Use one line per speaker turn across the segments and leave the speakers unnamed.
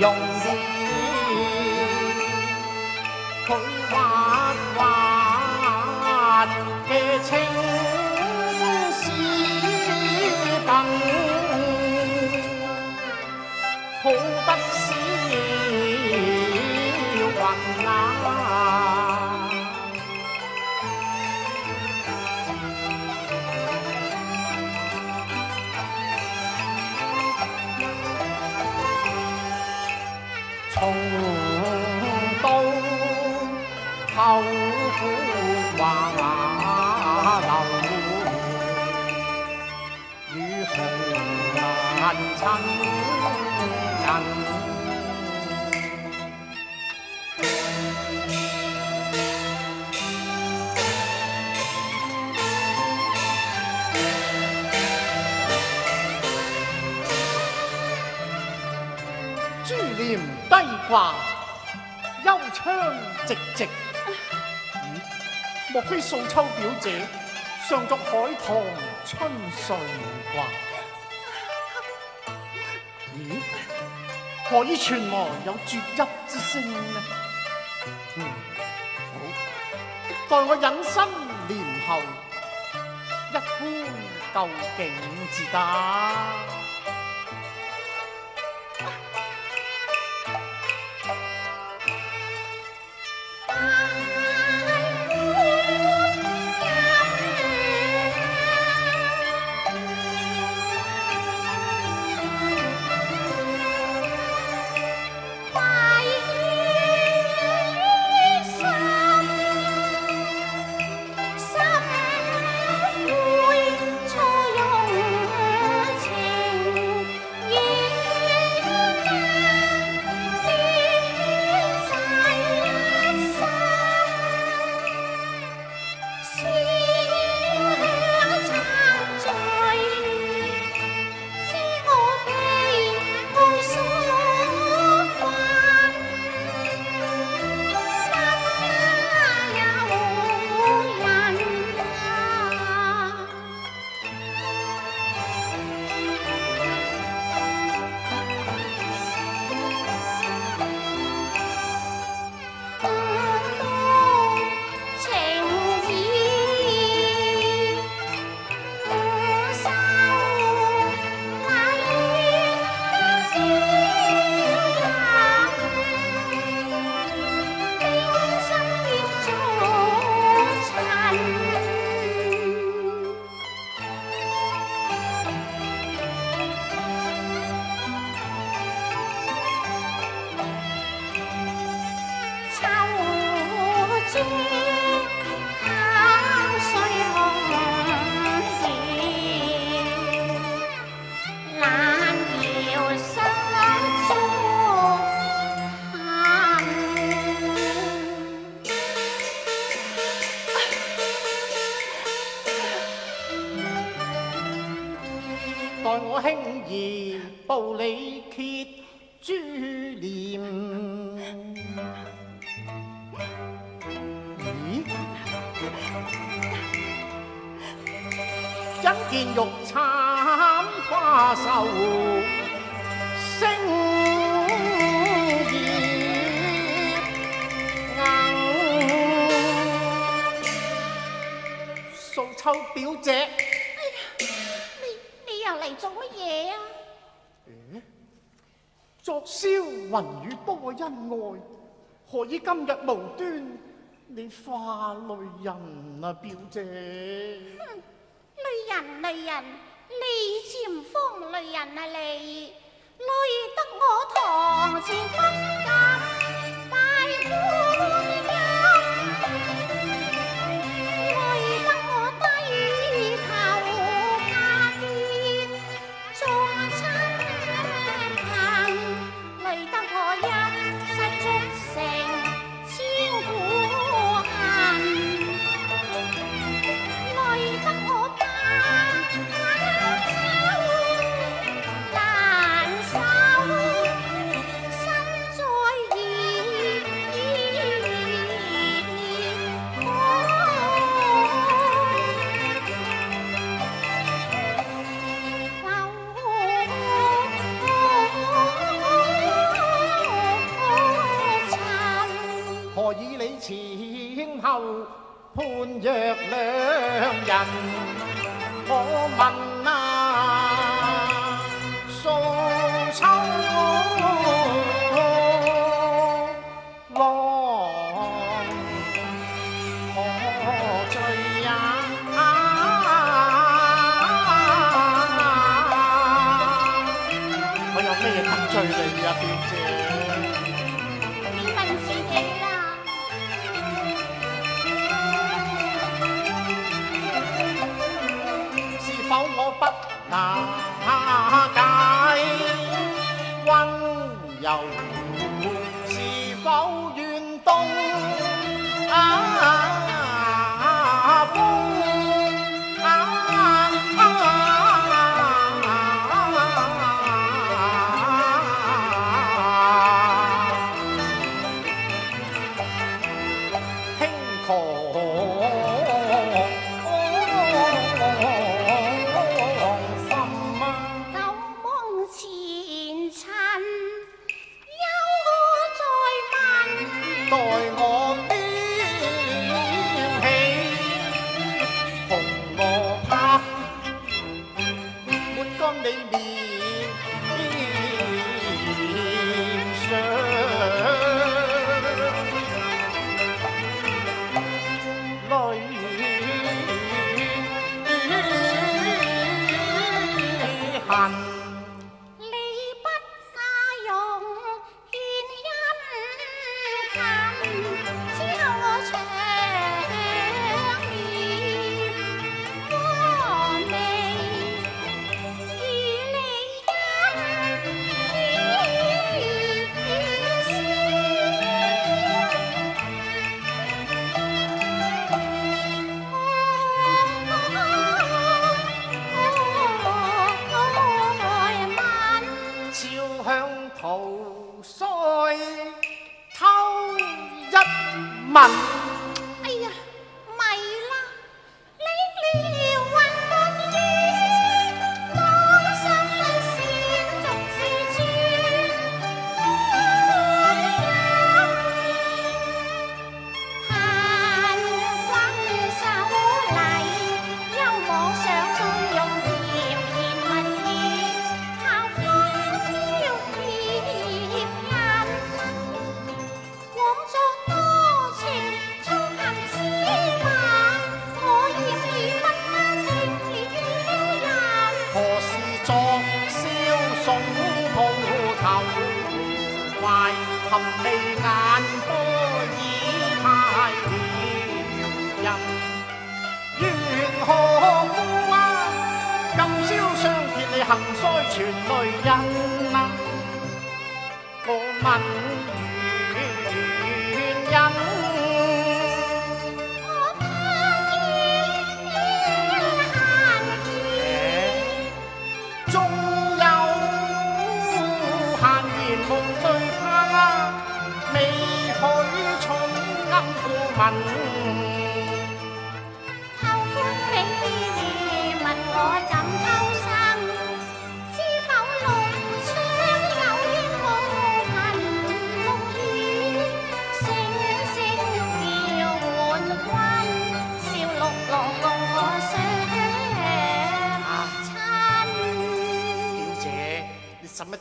容易，佢滑滑嘅青丝等，好不消魂啊！后苦华流，与红颜亲人。珠帘低挂，幽窗寂寂。莫非素秋表姐尚作海棠春睡挂？咦？何以传来有绝泣之声呢？嗯，好，待我隐身帘后，一观究竟自得。待我轻移步你揭珠帘一见玉
钗花瘦星儿瘦秋表姐。
昨宵云雨多恩爱何以今日无端你化泪人啊表姐？
哼泪人泪人你占风泪人啊你。累得我堂前不
判若两人我问 down. 问曾衰传泪恩我问原因
我见闲言
终有闲言未许重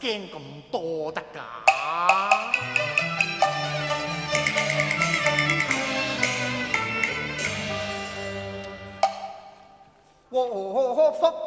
惊咁多得噶？我福。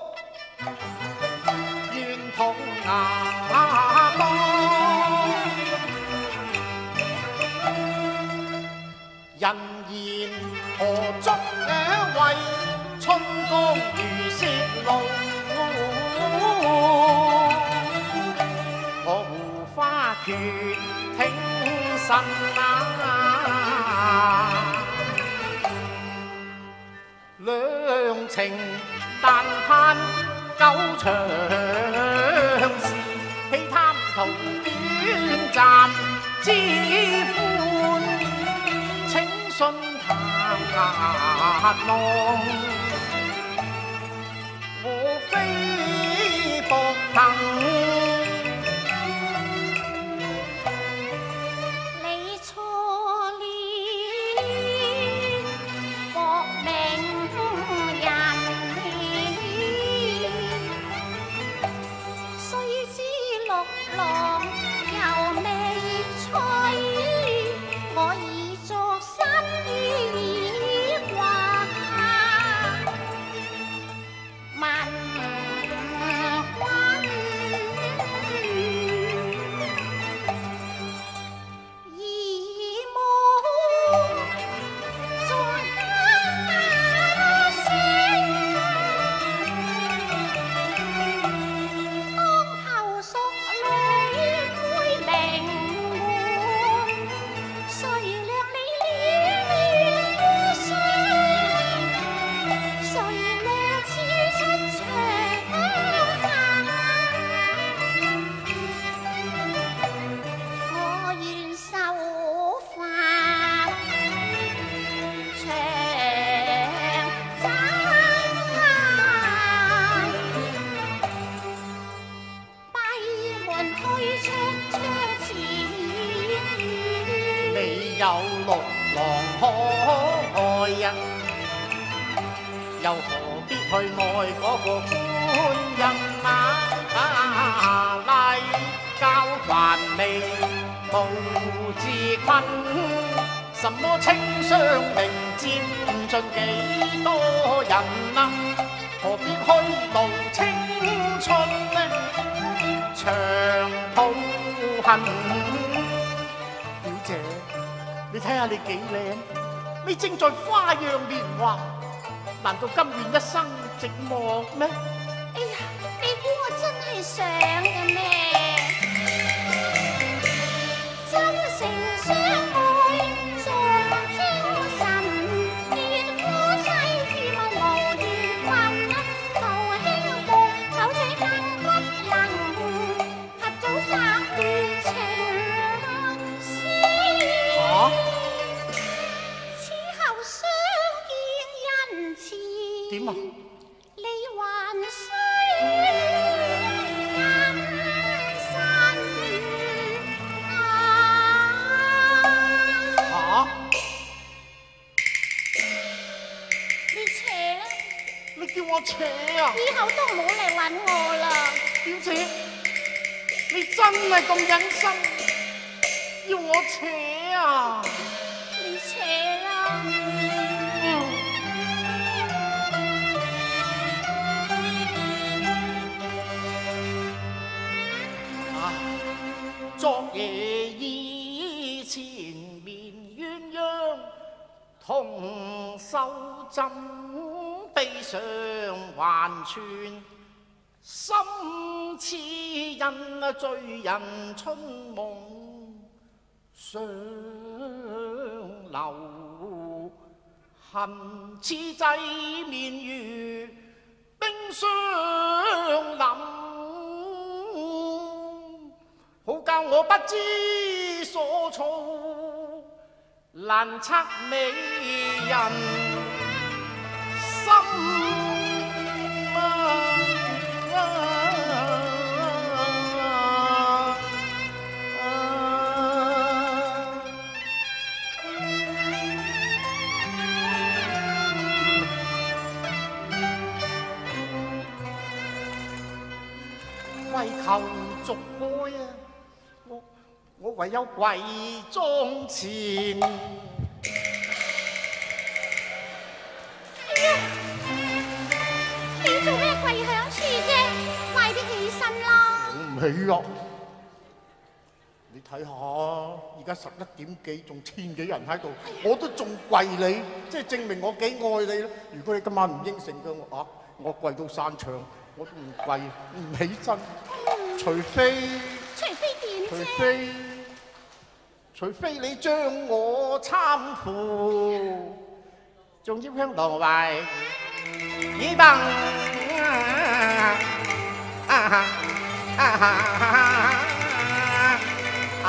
分啊两情但盼久长时岂贪图短暂之欢请信谈龙我非薄幸有六郎可愛呀，又何必去愛嗰個官人啊？禮教還未無自困，什麼清霜明佔盡幾多人啊？何必虛度青春呢？長抱恨。睇下你几靓，你正在花样年华，难道甘愿一生寂寞咩？
哎呀，你估我真系想
啊
啊？你扯啦，
嗯。啊！昨夜以前面鸳鸯同手枕，臂上還存心似印，醉人春梦上流，恨似祭面如冰霜冷。好教我不知所措，难测美人求續愛啊！我我唯有跪妝前，
哎呀，你做咩跪響處啫？快啲起身啦！
唔起啊！你睇下，而家十一點幾，仲千幾人喺度，我都仲跪你，即係證明我幾愛你咯。如果你今晚唔應承嘅我啊，我跪到散場，我都唔跪，唔起身，除非
除非
除？非除非你将我參負，仲要向狼懷以 bằng à, à, à,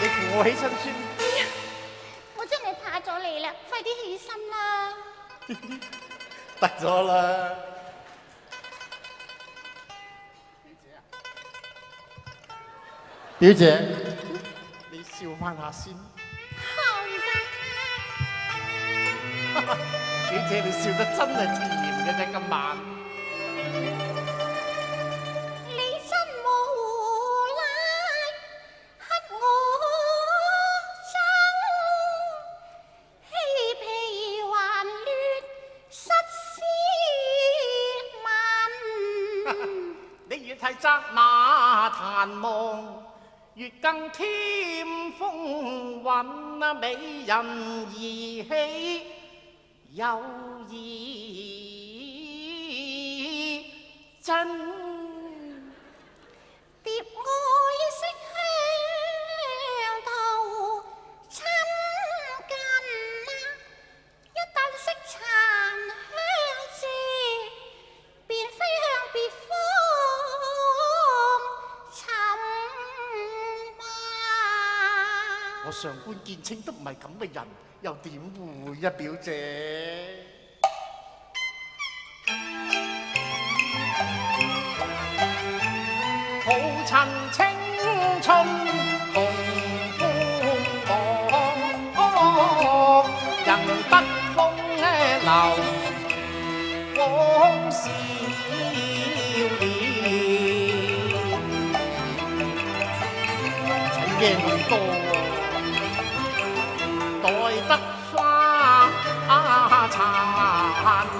你扶我起身先，
我真係怕咗你啦，快啲起身啦！
得咗啦。表姐，你笑翻下先。
好啦，
表姐，你笑得真系甜嘅啫，今晚。美人兒氣有意真。上官見清都唔係咁嘅人，又點會啊，表姐？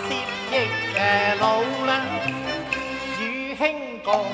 蝶亦誒老啦，与兄共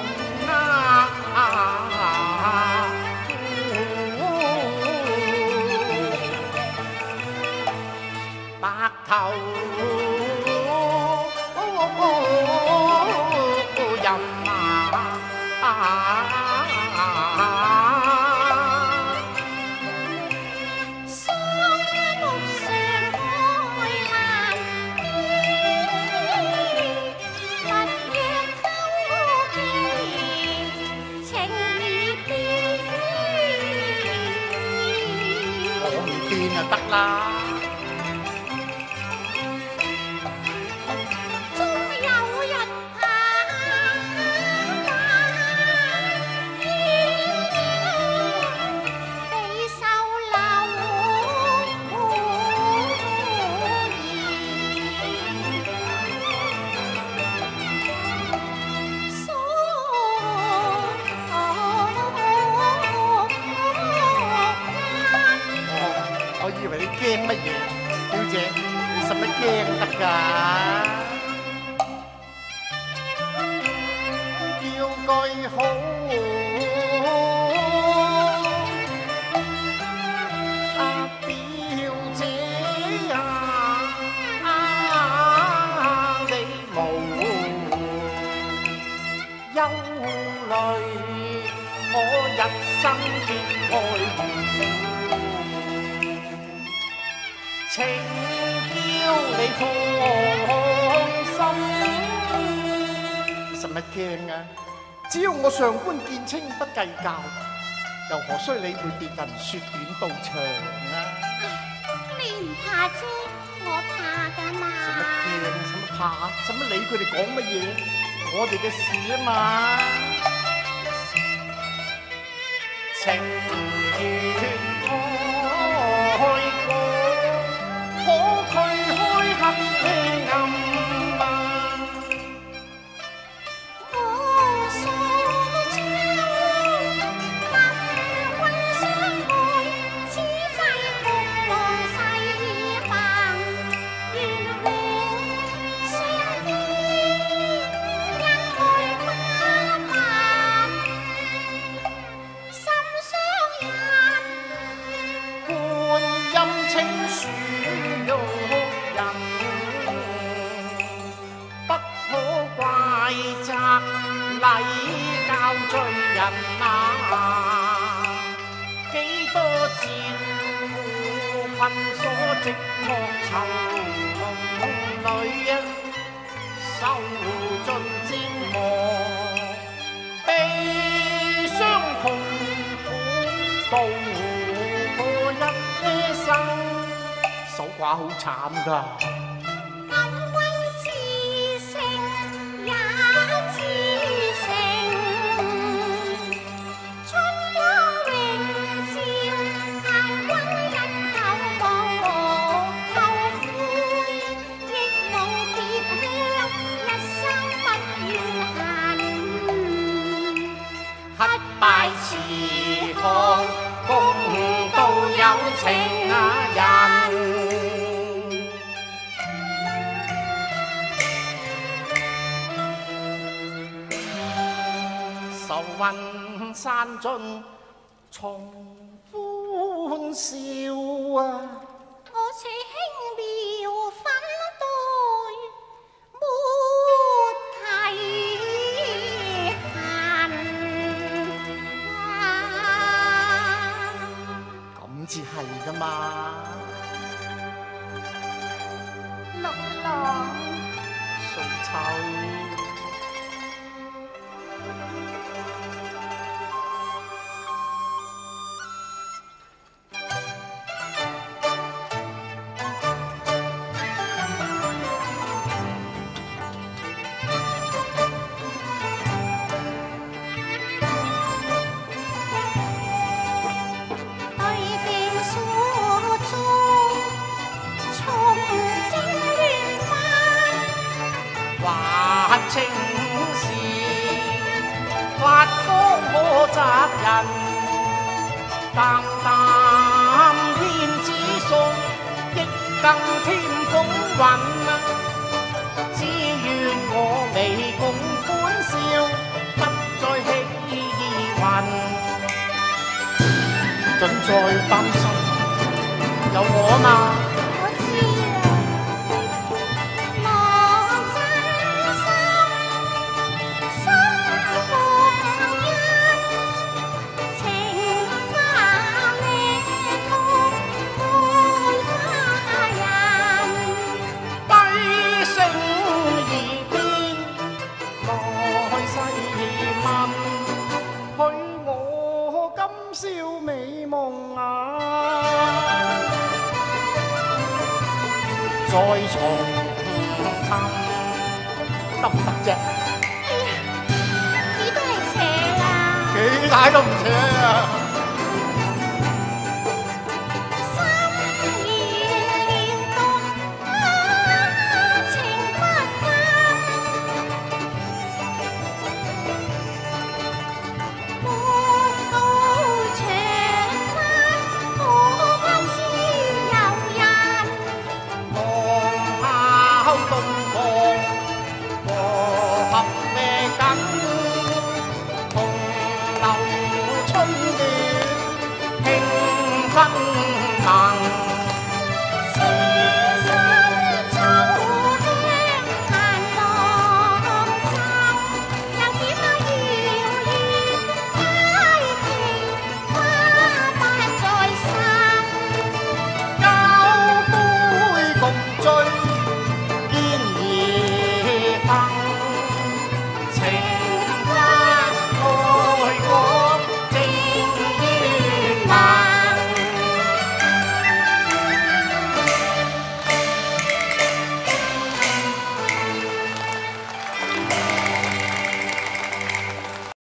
一生結愛護。情叫你放心，使乜驚啊？只要我上官見清不計較，又何須理會別人説短道長啊？
你唔怕啫，我怕噶嘛。
使乜驚？使乜怕？使乜理佢哋講乜嘢？我哋嘅事啊嘛。情願寡好慘㗎。散尽，重欢笑啊！
我且輕描
還情是發光可責人，淡淡天子送，亦更添風雲。只願我未共歡笑，不再起疑雲。盡在擔心，有我嘛。重参得唔得啫？
哎呀，你都係邪啦！
幾大都唔扯！